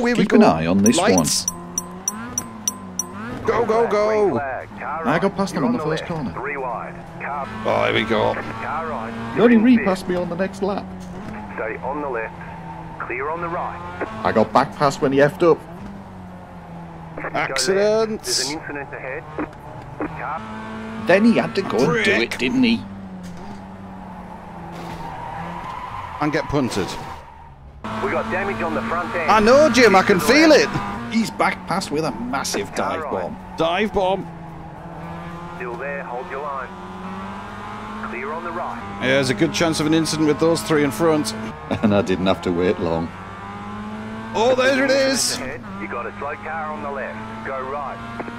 Here we Keep go. an eye on this Lights. Go, go, go. I got past them on the first corner. Three wide. Car, Oh, here we go. car. You only You're repassed me on the next lap. Stay on the left. Clear on the right. I got back past when he effed up. Accident! There's an incident ahead. Car, Then he had to go and do it, didn't he? And get punted. We got damage on the front end. I know, Jim. I can feel it. He's back past with a massive dive bomb. Dive bomb. Still there. Hold your line. Clear on the right. Yeah, there's a good chance of an incident with those three in front. And I didn't have to wait long. Oh, there it is. Ahead. You got a slow car on the left. Go right.